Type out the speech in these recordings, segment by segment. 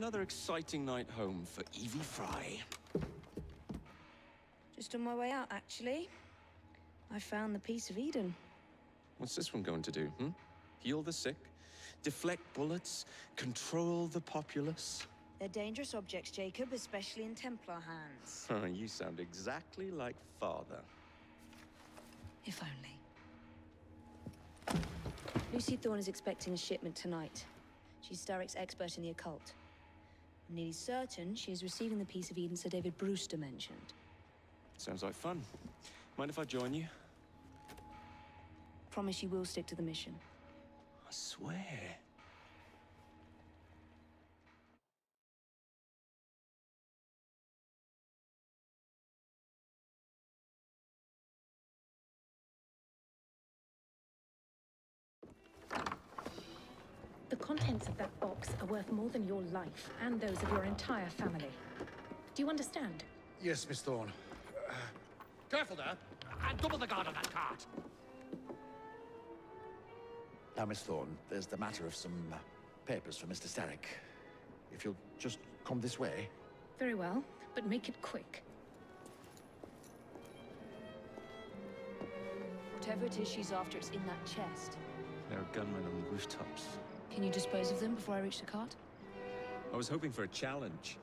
Another exciting night home for Evie Frye. Just on my way out, actually. I found the piece of Eden. What's this one going to do, hmm? Heal the sick, deflect bullets, control the populace? They're dangerous objects, Jacob, especially in Templar hands. Oh, you sound exactly like father. If only. Lucy Thorne is expecting a shipment tonight. She's Starrick's expert in the occult. I'm nearly certain she is receiving the piece of Eden Sir David Brewster mentioned. Sounds like fun. Mind if I join you? Promise you will stick to the mission. I swear. The contents of that box are worth more than your life and those of your entire family. Do you understand? Yes, Miss Thorne. Uh, careful there! And double the guard on that cart! Now, Miss Thorne, there's the matter of some uh, papers for Mr. Starrick. If you'll just come this way. Very well, but make it quick. Whatever it is she's after, it's in that chest. There are gunmen on the rooftops. Can you dispose of them before I reach the cart? I was hoping for a challenge.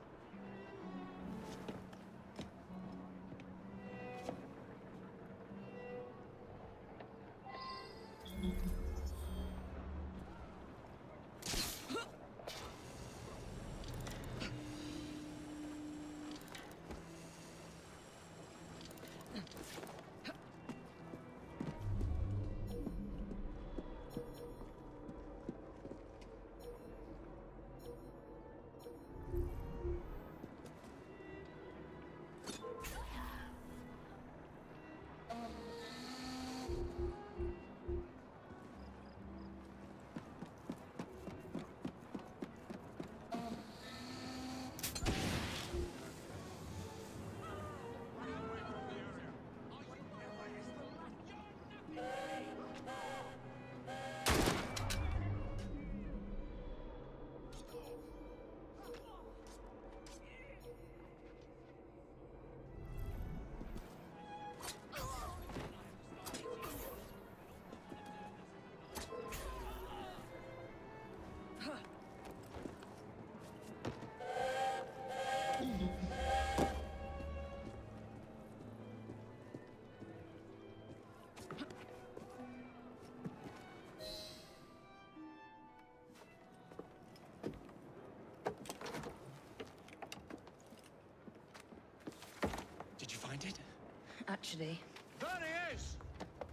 Actually, There he is!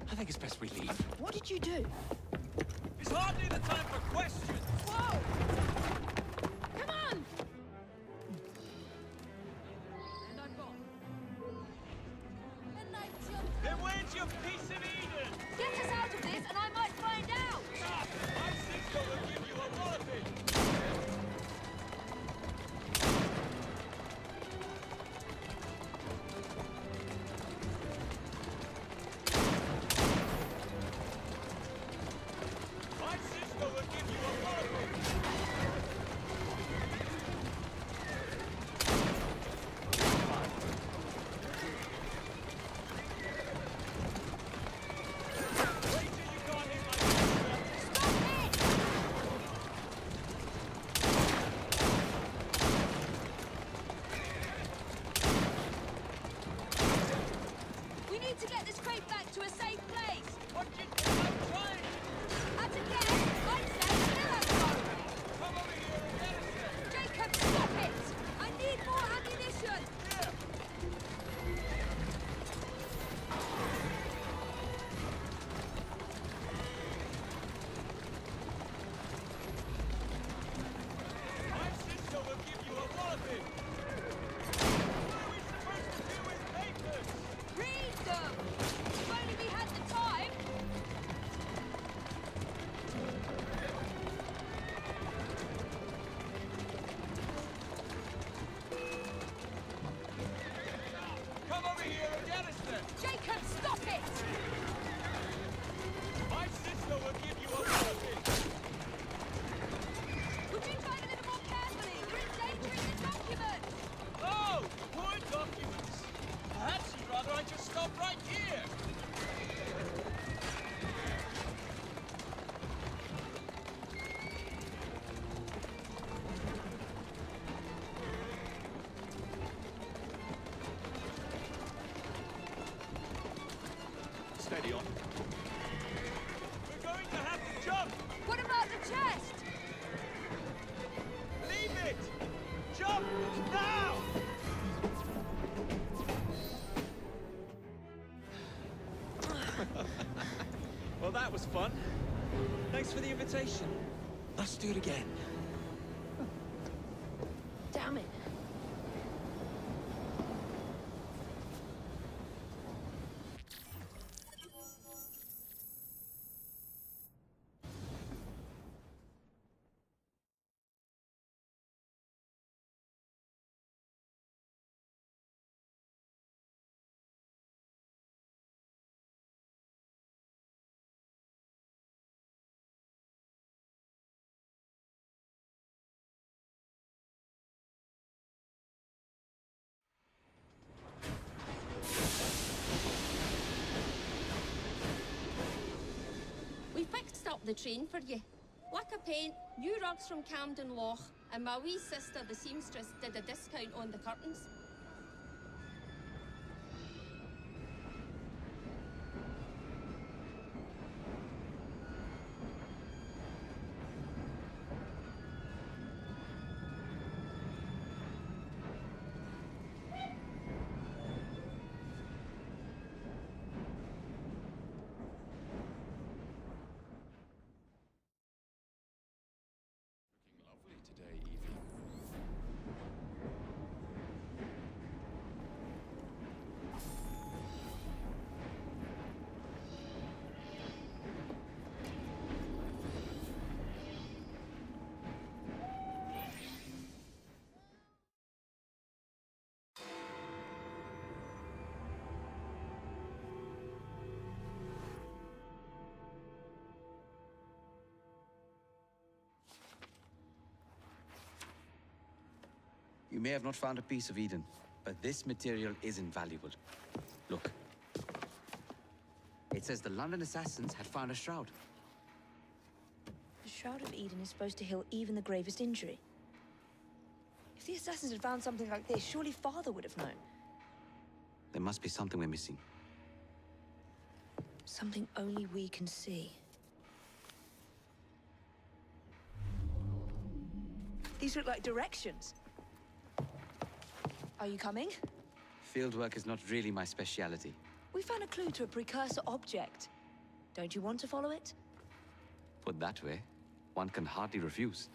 I think it's best we leave. what did you do? It's hardly the time for questions! Steady on. We're going to have to jump! What about the chest? Leave it! Jump! Now! well, that was fun. Thanks for the invitation. Let's do it again. Fixed up the train for you. Liquor paint, new rugs from Camden Lock, and my wee sister, the seamstress, did a discount on the curtains. You may have not found a piece of Eden, but this material is invaluable. Look. It says the London assassins had found a shroud. The Shroud of Eden is supposed to heal even the gravest injury. If the assassins had found something like this, surely Father would have known. There must be something we're missing. Something only we can see. These look like directions. Are you coming? Fieldwork is not really my speciality. We found a clue to a precursor object. Don't you want to follow it? Put that way, one can hardly refuse.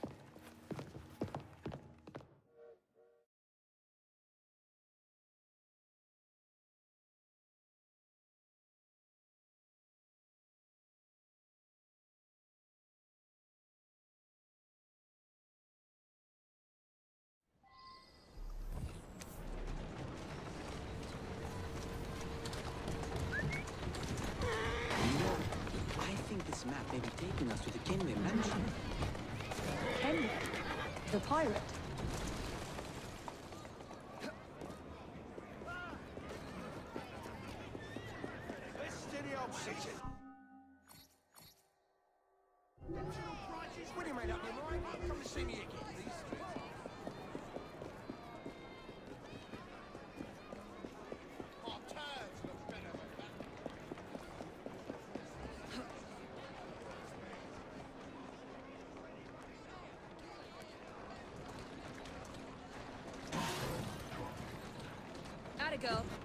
Atta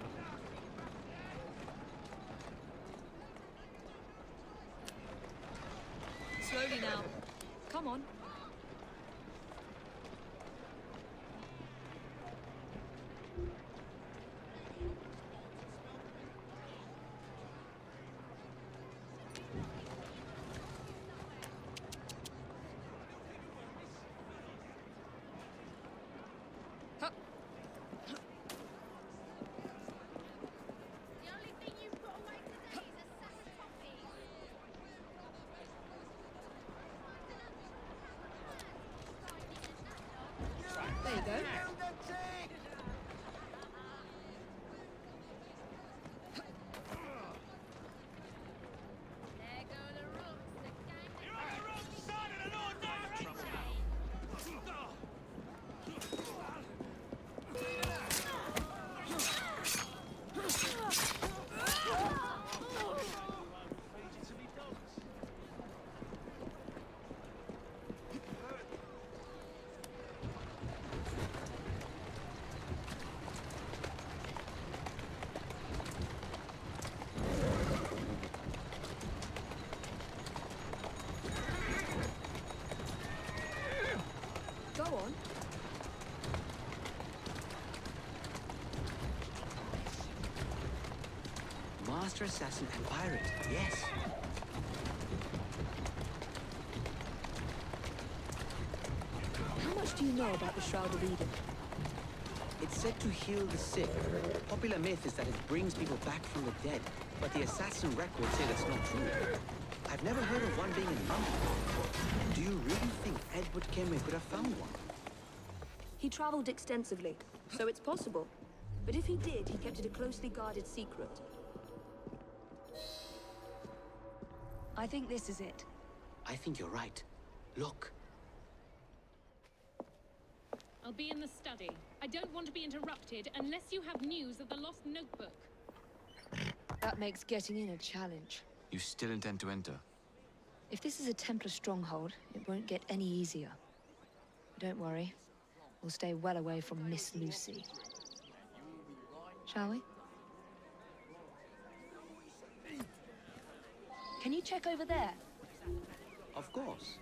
Master Assassin and Pirate, yes. How much do you know about the Shroud of Eden? It's said to heal the sick. Popular myth is that it brings people back from the dead, but the assassin records say that's not true. I've never heard of one being in London. Do you really think Edward Kenway could have found one? He traveled extensively, so it's possible. But if he did, he kept it a closely guarded secret. I think this is it. I think you're right. Look. I'll be in the study. I don't want to be interrupted unless you have news of the lost notebook. That makes getting in a challenge. You still intend to enter? If this is a Templar stronghold, it won't get any easier. Don't worry. We'll stay well away from Miss Lucy. Shall we? Can you check over there? Of course.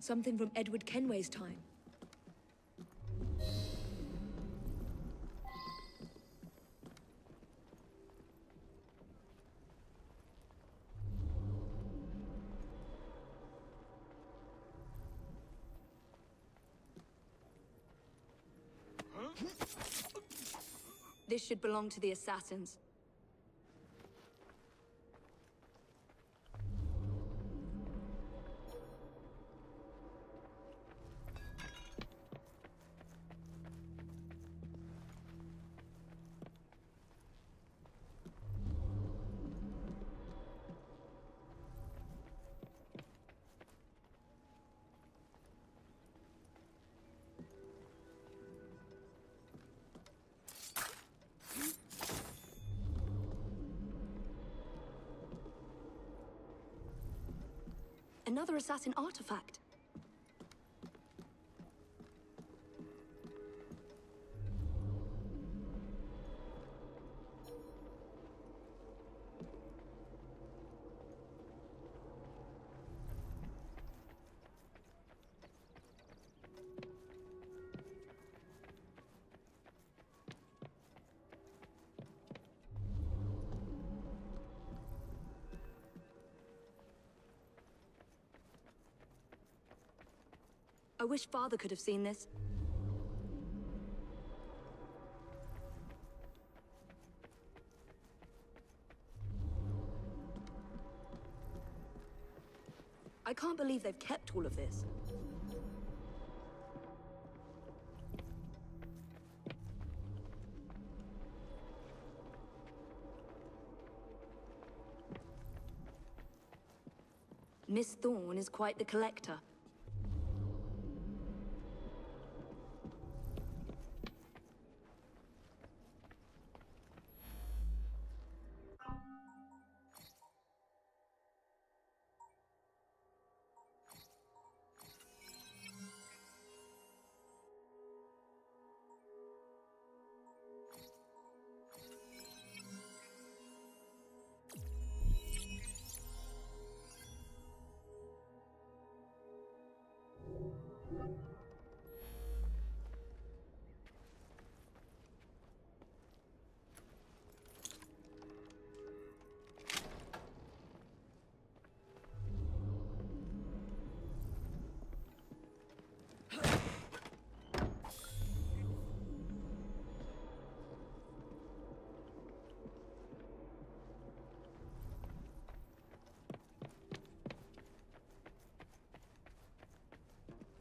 Something from Edward Kenway's time. This should belong to the assassins. Another assassin artifact. Wish Father could have seen this. I can't believe they've kept all of this. Miss Thorne is quite the collector.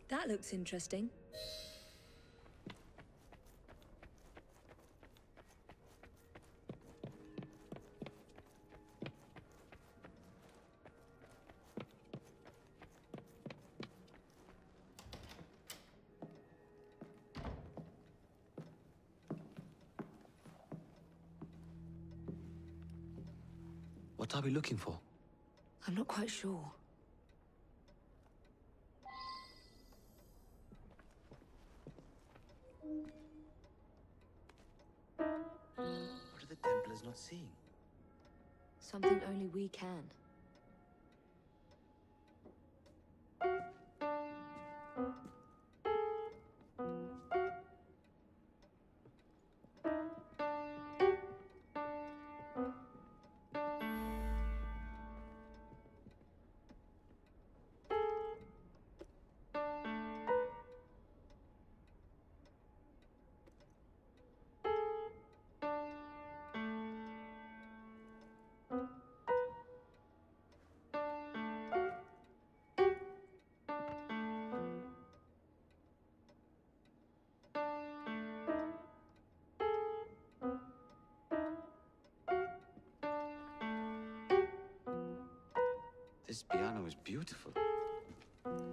That looks interesting. What are we looking for? I'm not quite sure. We can. This piano is beautiful.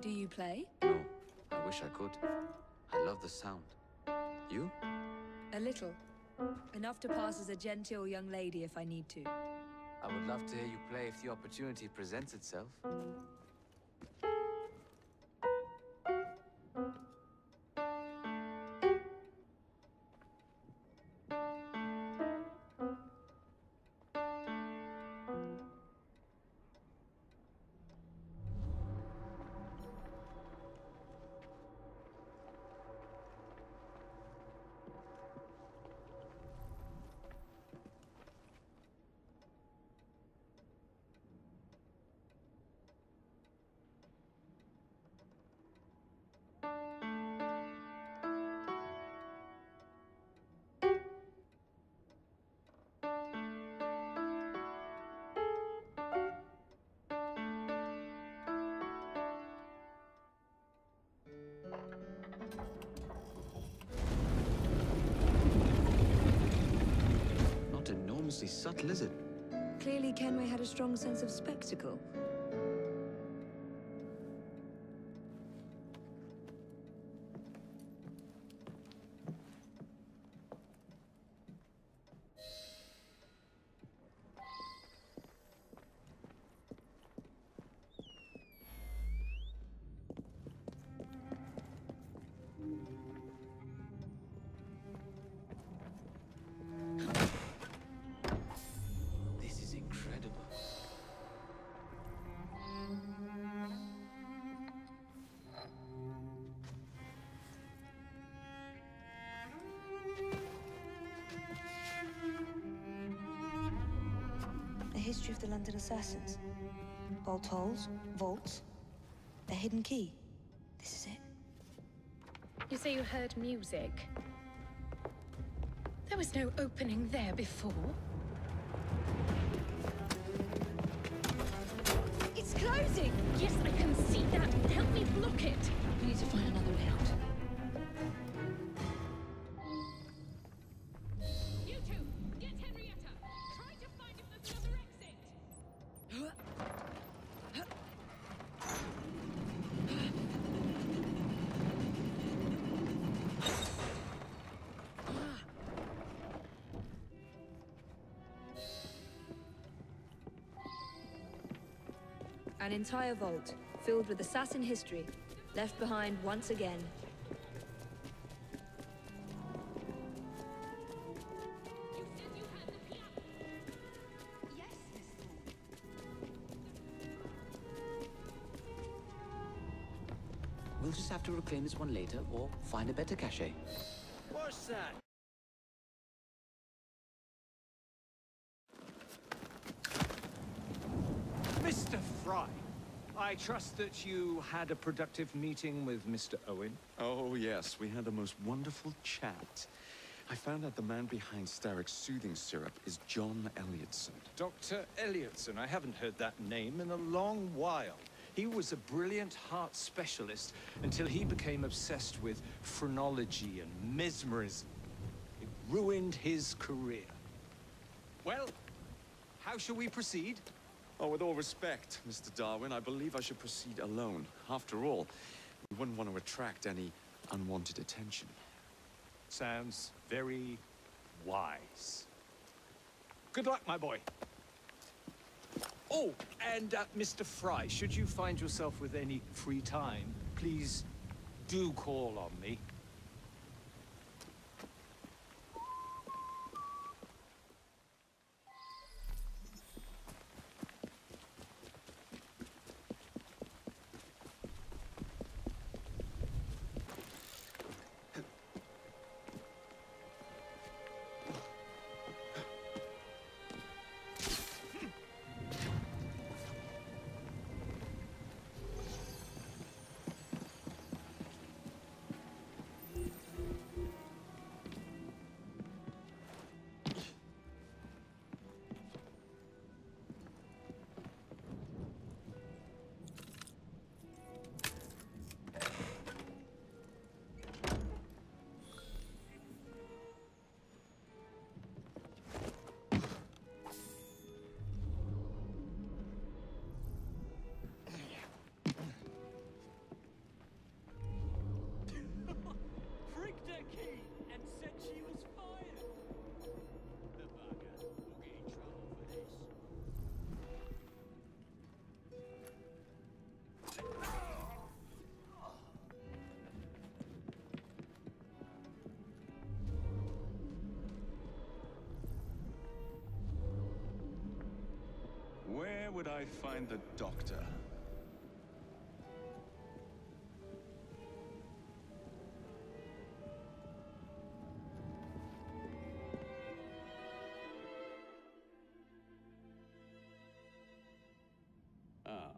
Do you play? No, I wish I could. I love the sound. You? A little. Enough to pass as a genteel young lady if I need to. I would love to hear you play if the opportunity presents itself. Sense of spectacle. History of the London assassins. Bolt holes, vaults, a hidden key. This is it. You say you heard music. There was no opening there before. It's closing! Yes, I can see that. Help me block it. We need to find another way out. An entire vault, filled with assassin history, left behind once again. We'll just have to reclaim this one later or find a better cache. What's that? Mr. Frye, I trust that you had a productive meeting with Mr. Owen. Oh, yes, we had a most wonderful chat. I found out the man behind Starrick's soothing syrup is John Elliotson. Dr. Elliotson, I haven't heard that name in a long while. He was a brilliant heart specialist until he became obsessed with phrenology and mesmerism. It ruined his career. Well, how shall we proceed? Oh, with all respect, Mr. Darwin, I believe I should proceed alone. After all, we wouldn't want to attract any unwanted attention. Sounds very wise. Good luck, my boy. Oh, and uh, Mr. Frye, should you find yourself with any free time, please do call on me. Would I find the doctor? Ah.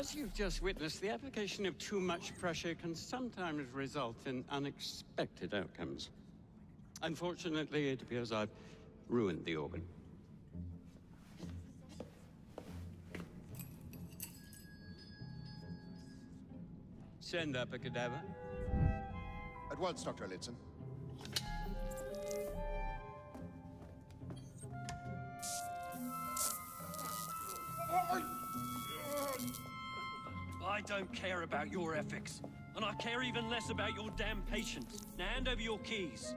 As you've just witnessed, the application of too much pressure can sometimes result in unexpected outcomes. Unfortunately, it appears I've ruined the organ. Send up a cadaver. At once, Dr. Elliotson. I don't care about your ethics, and I care even less about your damn patients. Now hand over your keys.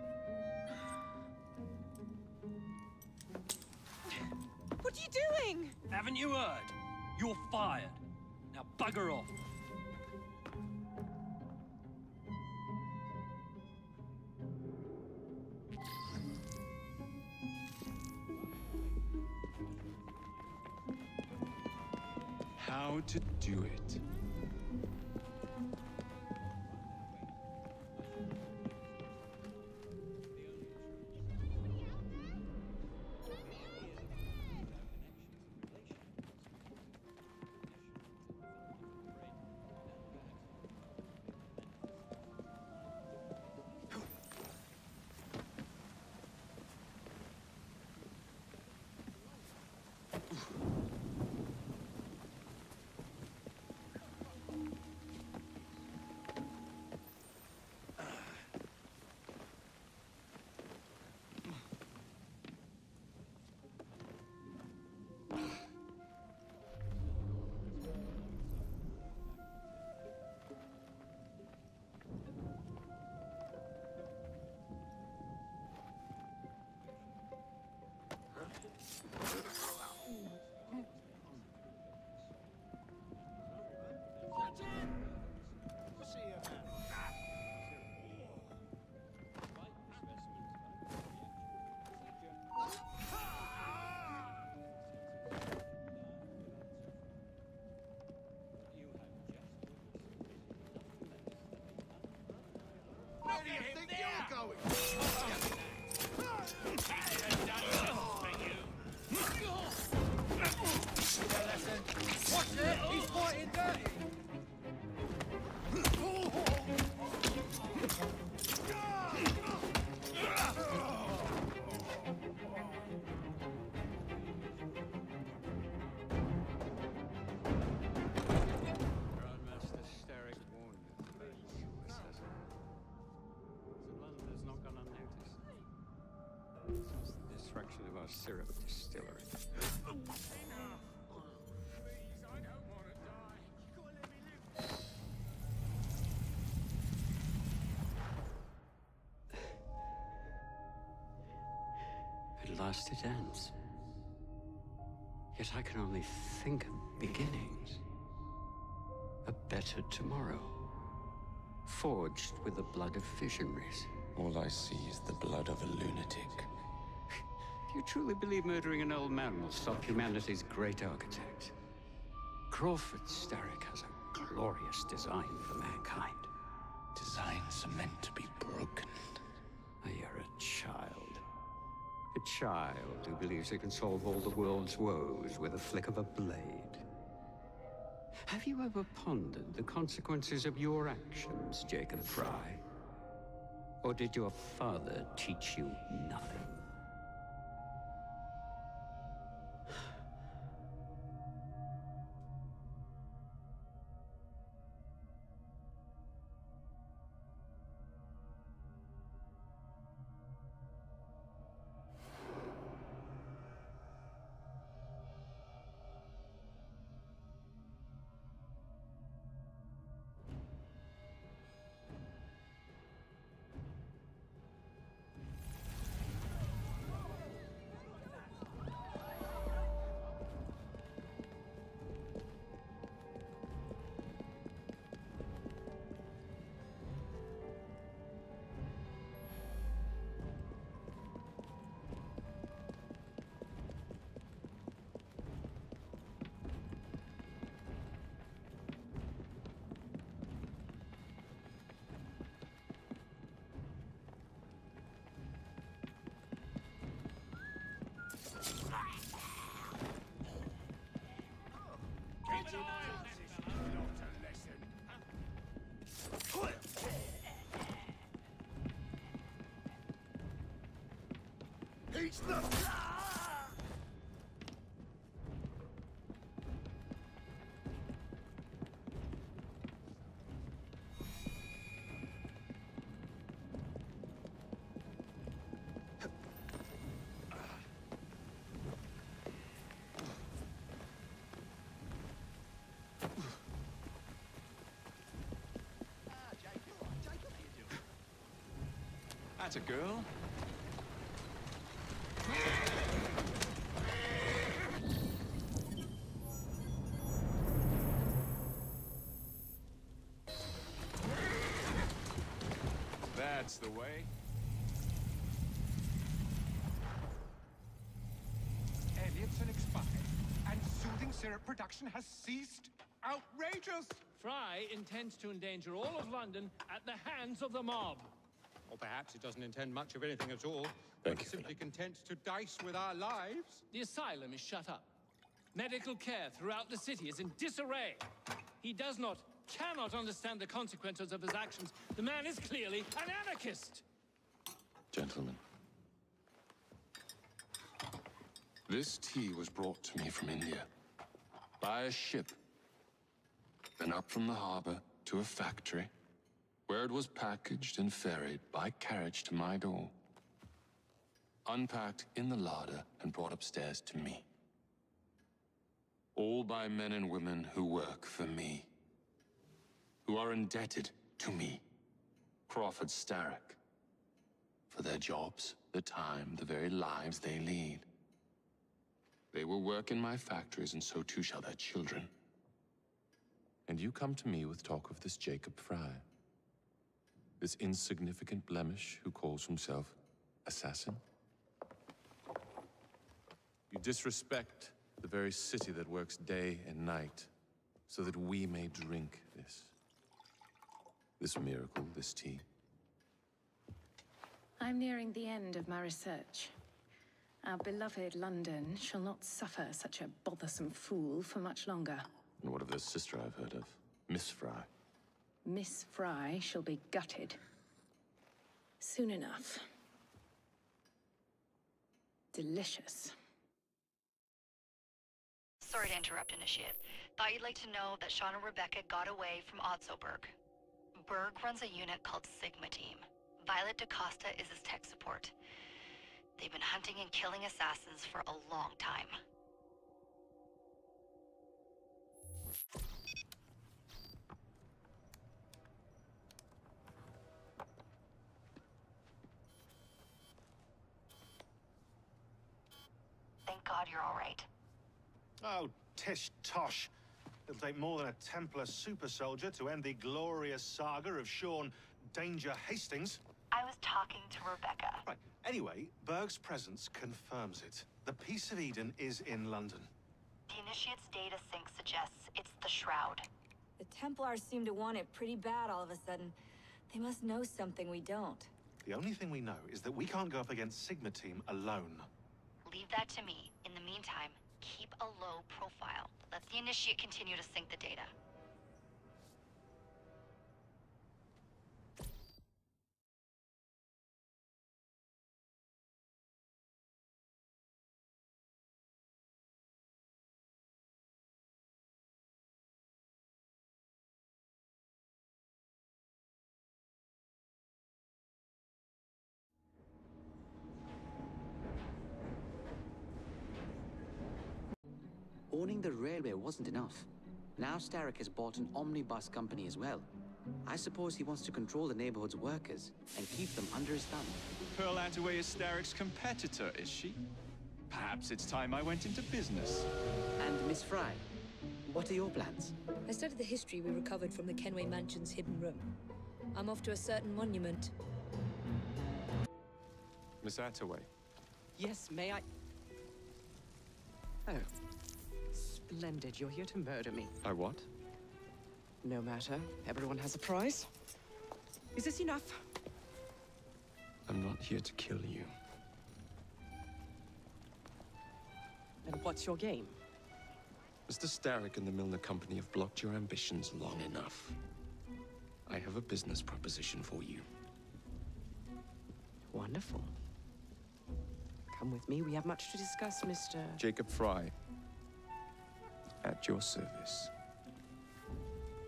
What are you doing? Haven't you heard? You're fired. Now bugger off. How to do it. Where do you think you're going? Watch it! He's fighting dirty! Our syrup distillery. At last it ends. Yet I can only think of beginnings. A better tomorrow. Forged with the blood of visionaries. All I see is the blood of a lunatic. Do you truly believe murdering an old man will stop humanity's great architect? Crawford Starrick has a glorious design for mankind. Designs are meant to be broken. Oh, You're a child. A child who believes he can solve all the world's woes with a flick of a blade. Have you ever pondered the consequences of your actions, Jacob Frye? Or did your father teach you nothing? That's a girl. That's the way. Elliotson expired, and soothing syrup production has ceased. Outrageous! Frye intends to endanger all of London at the hands of the mob. Or perhaps he doesn't intend much of anything at all. Thank but you, simply content to dice with our lives. The asylum is shut up. Medical care throughout the city is in disarray. He does not, cannot understand the consequences of his actions. The man is clearly an anarchist. Gentlemen. This tea was brought to me from India. By a ship. Then up from the harbor to a factory, where it was packaged and ferried by carriage to my door. Unpacked in the larder and brought upstairs to me. All by men and women who work for me. Who are indebted to me, Crawford Starrick for their jobs, the time, the very lives they lead. They will work in my factories, and so too shall their children. And you come to me with talk of this Jacob Frye. This insignificant blemish who calls himself assassin? You disrespect the very city that works day and night so that we may drink this. This miracle, this tea. I'm nearing the end of my research. Our beloved London shall not suffer such a bothersome fool for much longer. And what of this sister I've heard of? Miss Frye. Miss Frye shall be gutted. Soon enough. Delicious. Sorry to interrupt, Initiate. Thought you'd like to know that Sean and Rebecca got away from Otzoberg. Berg runs a unit called Sigma Team. Violet DaCosta is his tech support. They've been hunting and killing assassins for a long time. Thank God you're all right. Oh, tish tosh. It'll take more than a Templar super soldier to end the glorious saga of Shaun Danger Hastings. I was talking to Rebecca. Right. Anyway, Berg's presence confirms it. The Piece of Eden is in London. The Initiate's data sync suggests it's the Shroud. The Templars seem to want it pretty bad all of a sudden. They must know something we don't. The only thing we know is that we can't go up against Sigma Team alone. Leave that to me. Meantime, keep a low profile. Let the Initiate continue to sync the data. Wasn't enough. Now Starrick has bought an omnibus company as well. I suppose he wants to control the neighborhood's workers and keep them under his thumb. Pearl Attaway is Starrick's competitor, is she? Perhaps it's time I went into business. And Miss Fry, what are your plans? I studied the history we recovered from the Kenway Mansion's hidden room. I'm off to a certain monument. Miss Attaway. Yes, may I? Oh. Splendid. You're here to murder me. I what? No matter. Everyone has a price. Is this enough? I'm not here to kill you. And what's your game? Mr. Starrick and the Millner Company have blocked your ambitions long enough. I have a business proposition for you. Wonderful. Come with me. We have much to discuss, Mr. Jacob Frye. At your service.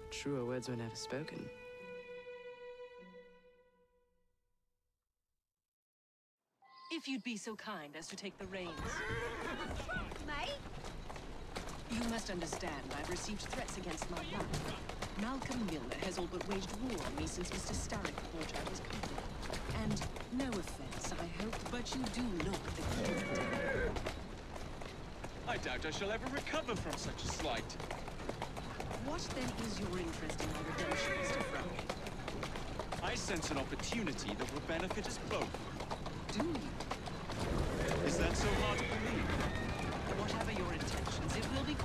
Truer words were never spoken. If you'd be so kind as to take the reins. Mate? You must understand, I've received threats against my life. Malcolm Millner has all but waged war on me since Mr. Starrick bought out his company. And no offense, I hope, but you do look the kid. I doubt I shall ever recover from such a slight. What then is your interest in my redemption, Mr. Frye? I sense an opportunity that will benefit us both. Do you? Is that so hard to believe? Whatever your intentions, it will be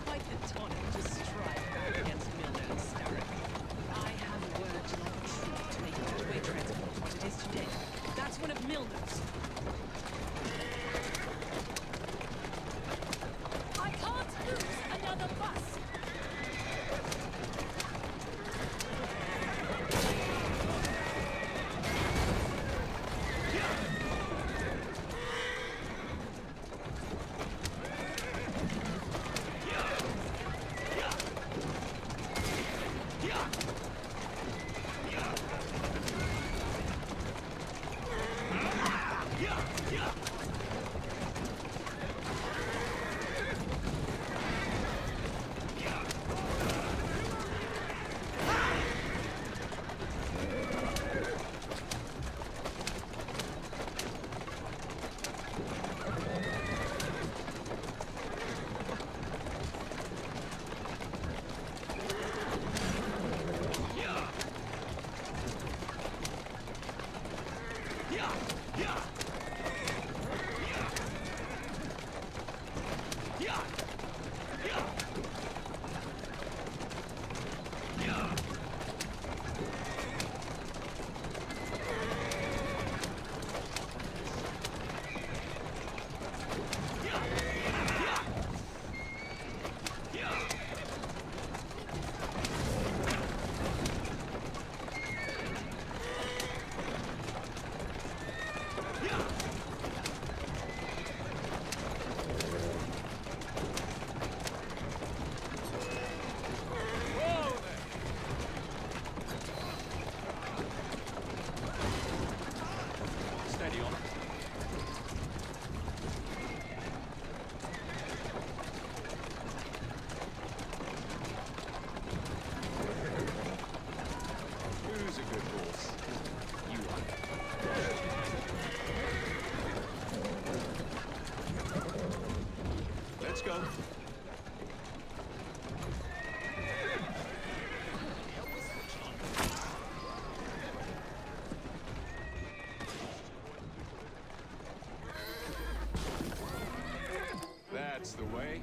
That's the way.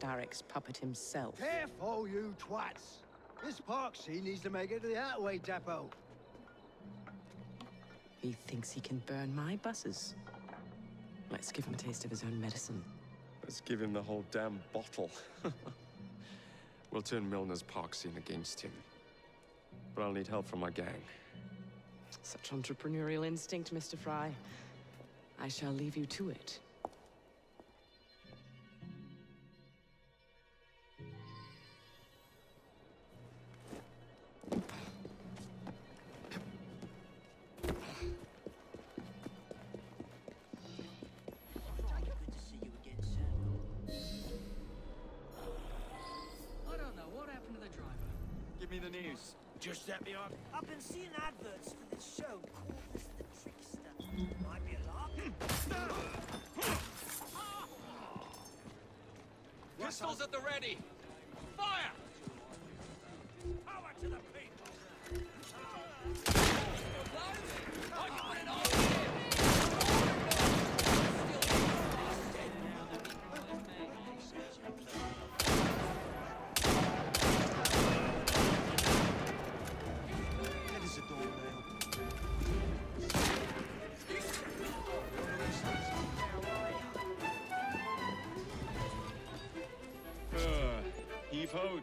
Starrick's puppet himself. Careful, you twats! This park scene needs to make it to the Attaway depot. He thinks he can burn my buses. Let's give him a taste of his own medicine. Let's give him the whole damn bottle. we'll turn Millner's park scene against him. But I'll need help from my gang. Such entrepreneurial instinct, Mr. Frye. I shall leave you to it.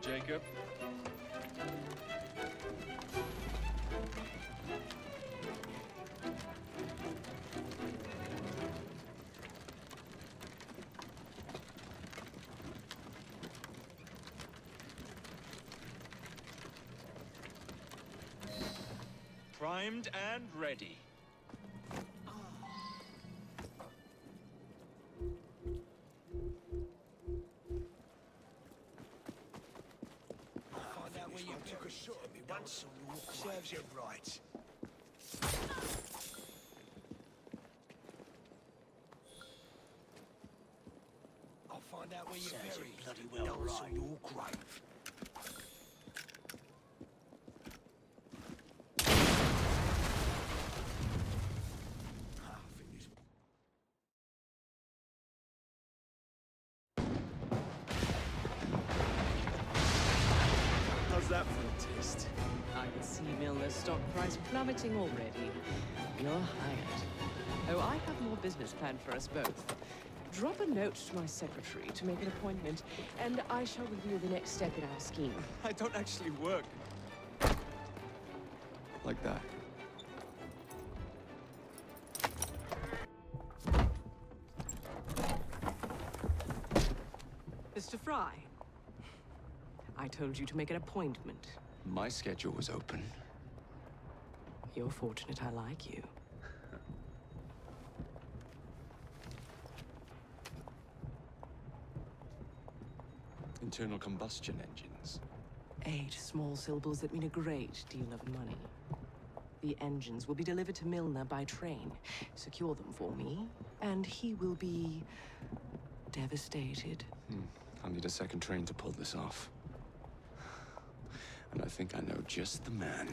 Jacob. Primed and ready. I'll find out where you're buried. bloody well right. on your grave. How's that for a taste? I can see Millner's stock price plummeting already. You're hired. Oh, I have more business planned for us both. Drop a note to my secretary to make an appointment, and I shall review the next step in our scheme. I don't actually work. Like that. Mr. Frye, I told you to make an appointment. My schedule was open. You're fortunate I like you. Internal combustion engines. Eight small syllables that mean a great deal of money. the engines will be delivered to Millner by train. Secure them for me, and he will be devastated. Hmm. I'll need a second train to pull this off. And I think I know just the man.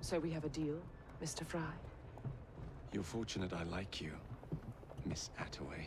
So we have a deal, Mr. Frye? You're fortunate I like you, Miss Attaway.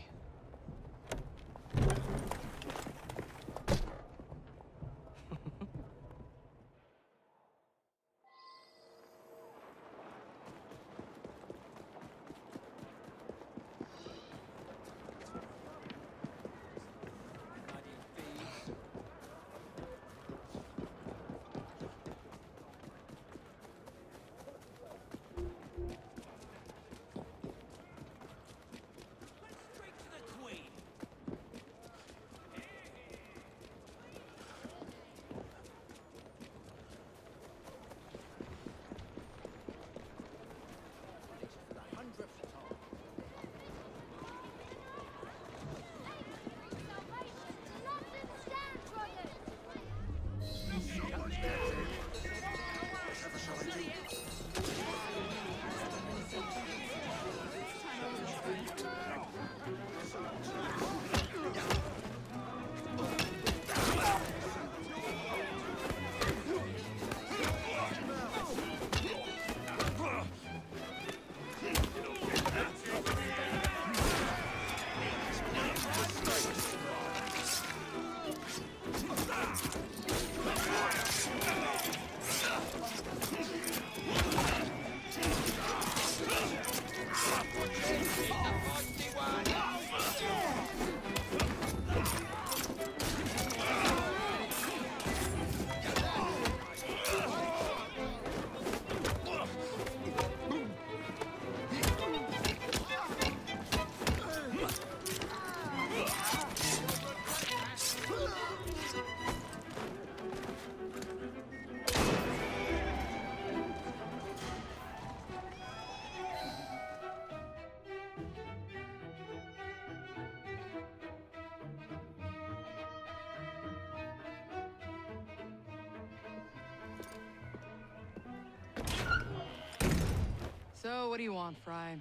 What do you want, Frye?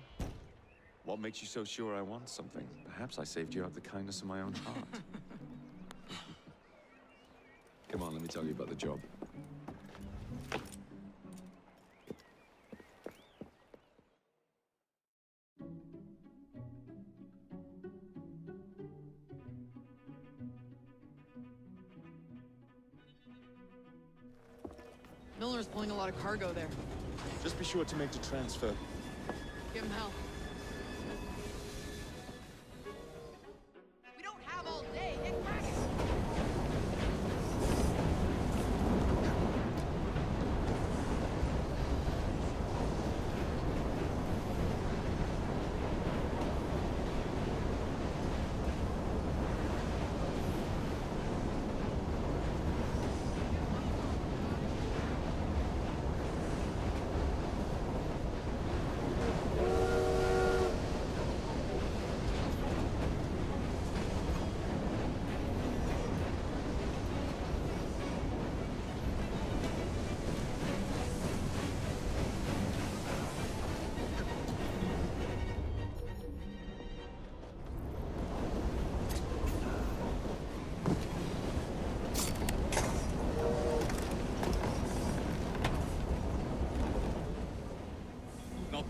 What makes you so sure I want something? Perhaps I saved you out of the kindness of my own heart. Come on, let me tell you about the job. Millner's pulling a lot of cargo there. Just be sure to make the transfer. Him hell.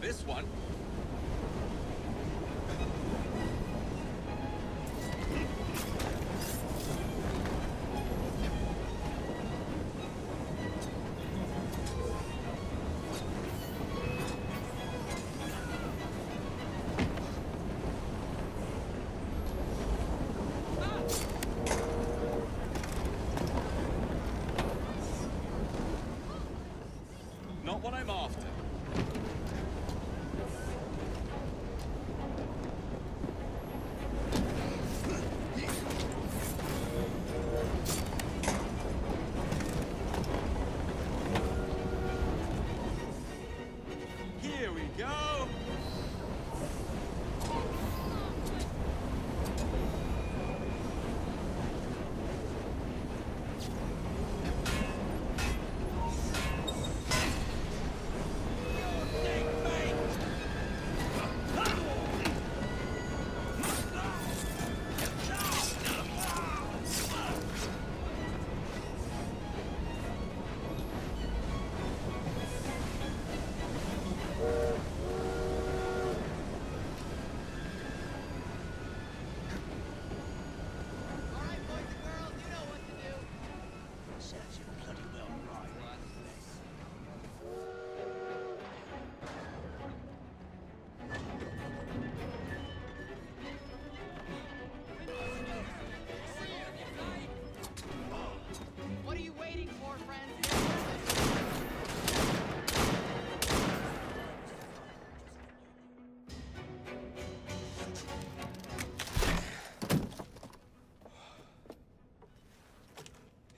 This one.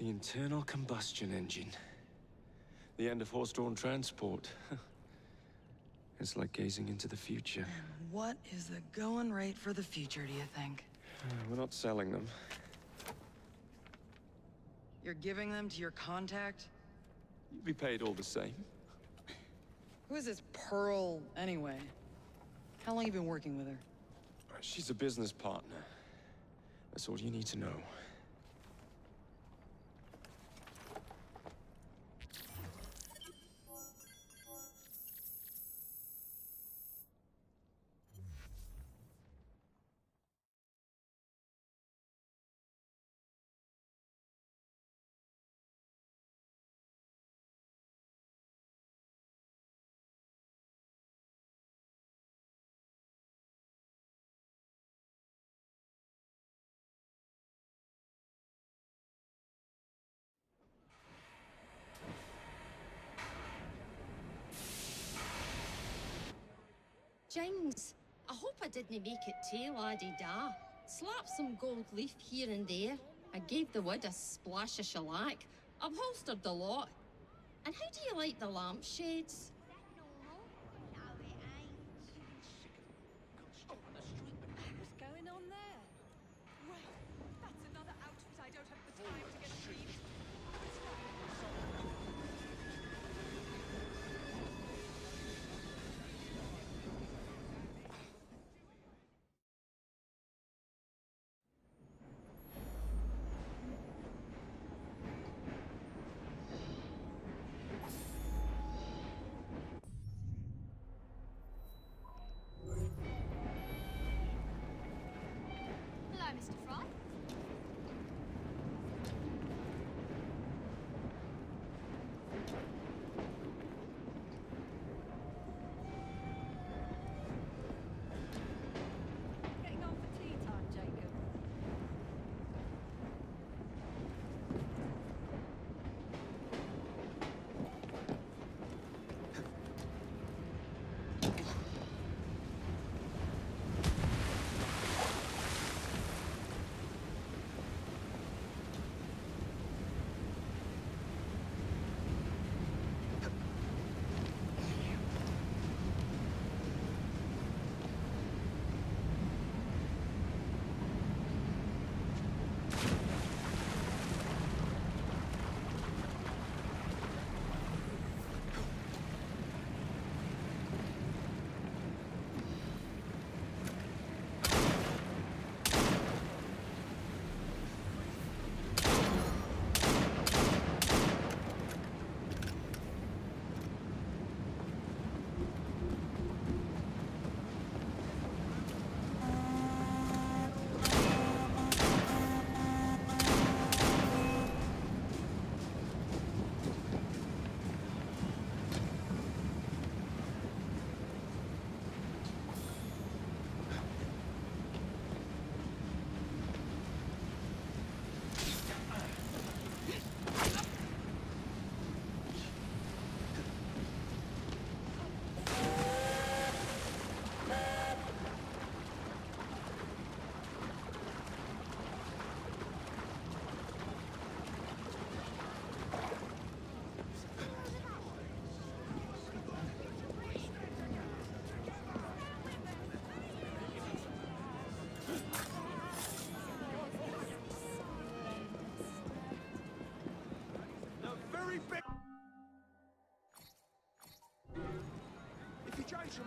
The internal combustion engine. The end of horse-drawn transport. it's like gazing into the future. What is the going rate for the future, do you think? Uh, We're not selling them. You're giving them to your contact? You'd be paid all the same. Who is this Pearl, anyway? How long you been working with her? She's a business partner. That's all you need to know. Jings, I hope I didn't make it too la-di-da. Slap some gold leaf here and there. I gave the wood a splash of shellac. Upholstered the lot. And how do you like the lampshades?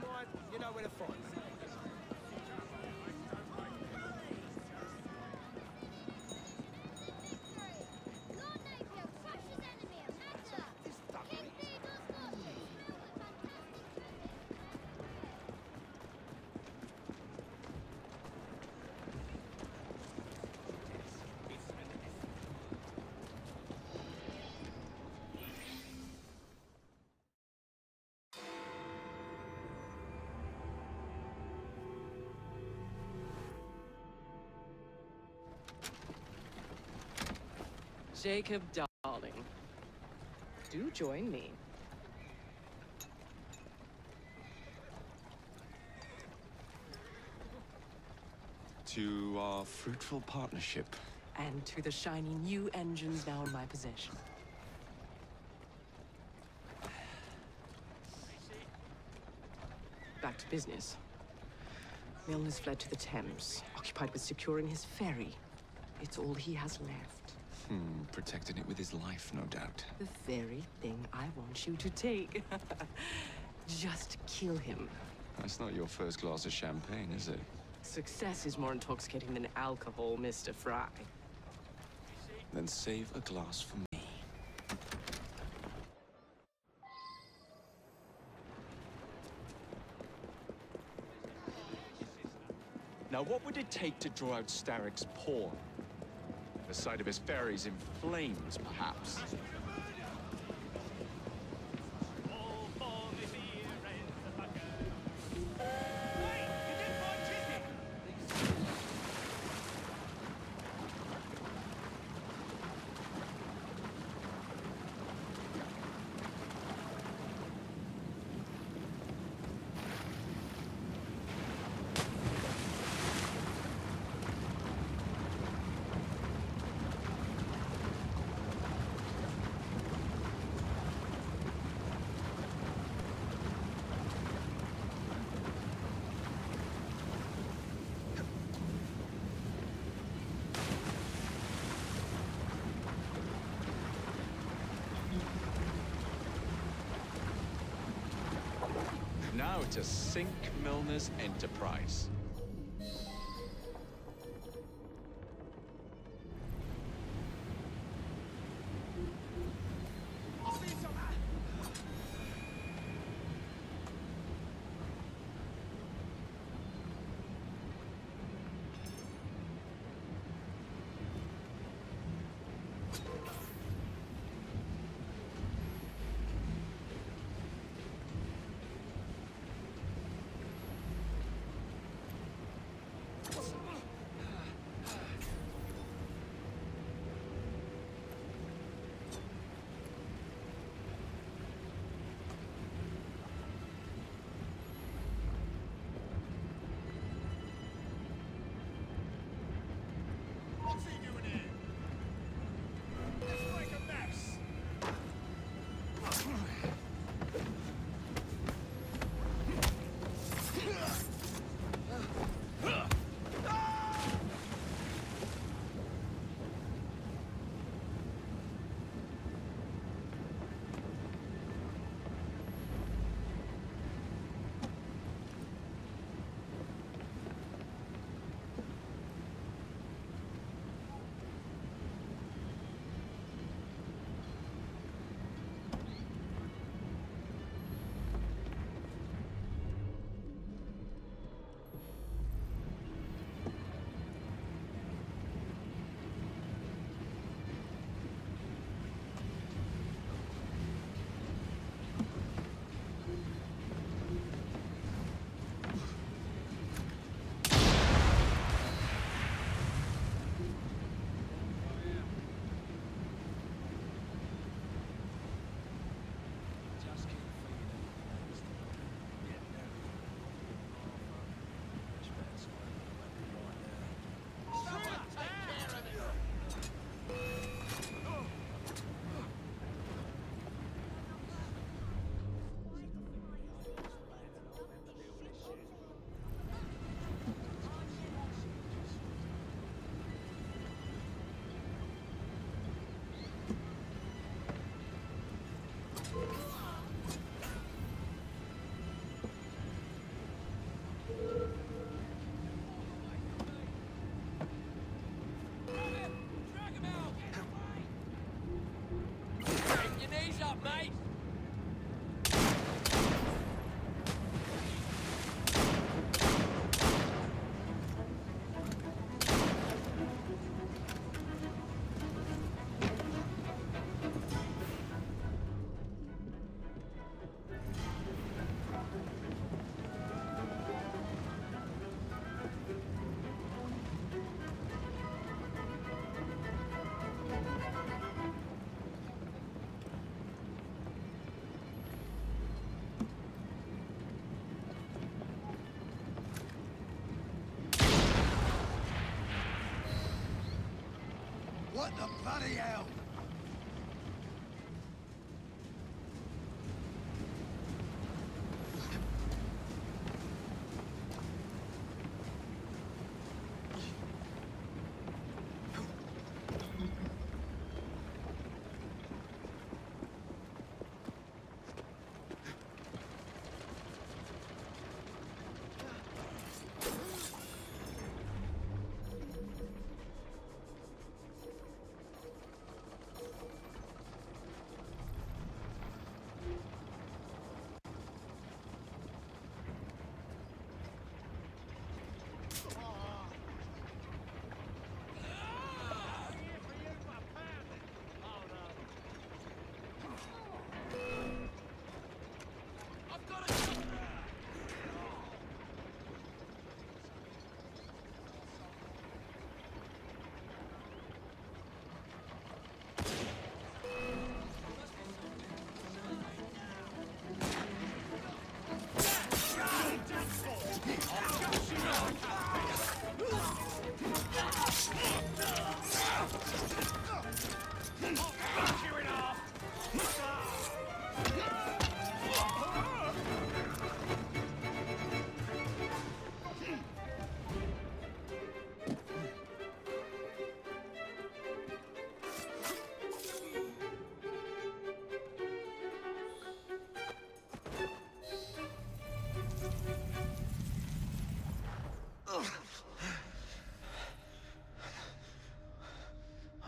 Mind, you know where to find me. Jacob, darling. Do join me. To our fruitful partnership. And to the shiny new engines now in my possession. Back to business. Millner's fled to the Thames, occupied with securing his ferry. It's all he has left. Hmm, protecting it with his life, no doubt. The very thing I want you to take. Just kill him. That's not your first glass of champagne, is it? Success is more intoxicating than alcohol, Mr. Frye. Then save a glass for me. Now, what would it take to draw out Starrick's pawn? The sight of his ferries in flames, perhaps. Now to sink Millner's enterprise. The bloody hell?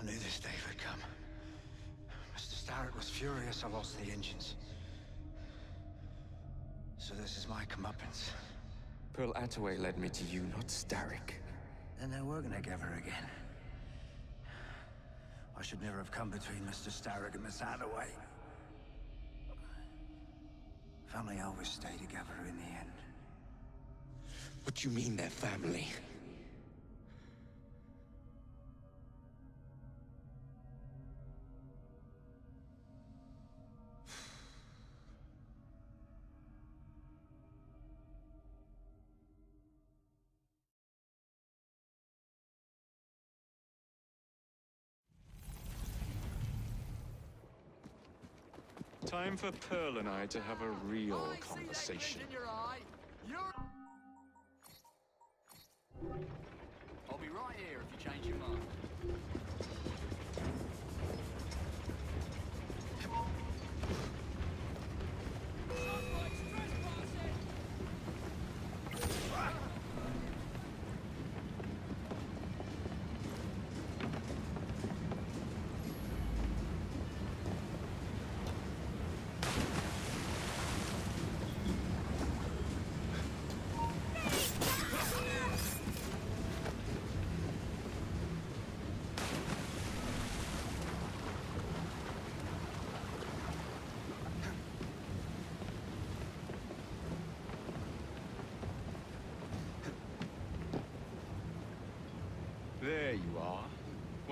Knew this day would come. Mr. Starrick was furious I lost the engines. So this is my comeuppance. Pearl Attaway led me to you, not Starrick. And they're working together again. I should never have come between Mr. Starrick and Miss Attaway. Family always stay together in the end. What do you mean they're family? For Pearl and I to have a real conversation.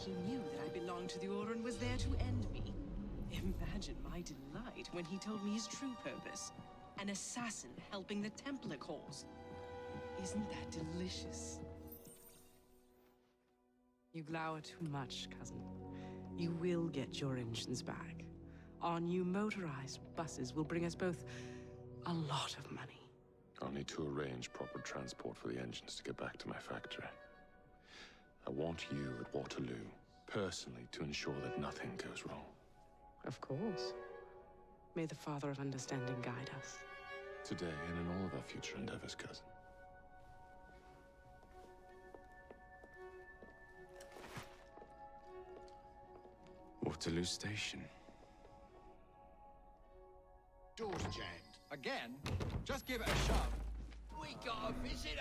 he knew that I belonged to the Order and was there to end me. Imagine my delight when he told me his true purpose. An assassin helping the Templar cause. Isn't that delicious? You glower too much, cousin. You will get your engines back. Our new motorized buses will bring us both a lot of money. I'll need to arrange proper transport for the engines to get back to my factory. I want you at Waterloo, personally, to ensure that nothing goes wrong. Of course. May the Father of Understanding guide us. Today and in all of our future endeavors, cousin. Waterloo Station. Door's jammed. Again? Just give it a shove. We got a visitor!